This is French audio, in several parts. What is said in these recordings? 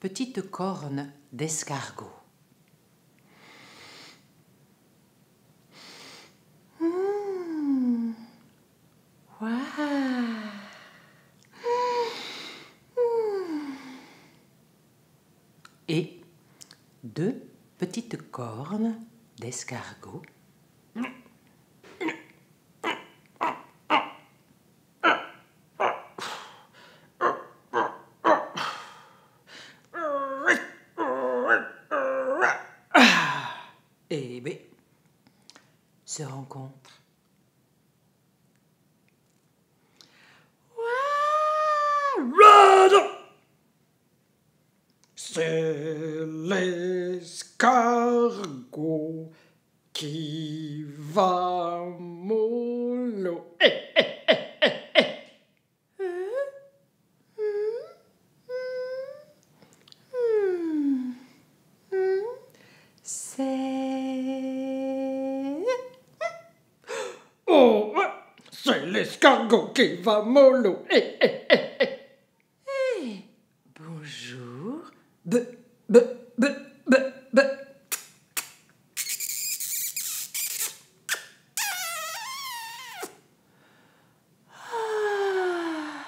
petites cornes d'escargot. Mmh. Et deux petites cornes d'escargot. Et B se rencontrent. C'est l'escargot qui va C'est l'escargot qui va mollo. Eh, eh, eh, eh. Hey, bonjour. B, b, b, b, b. Ah.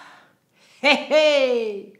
Hey, hey.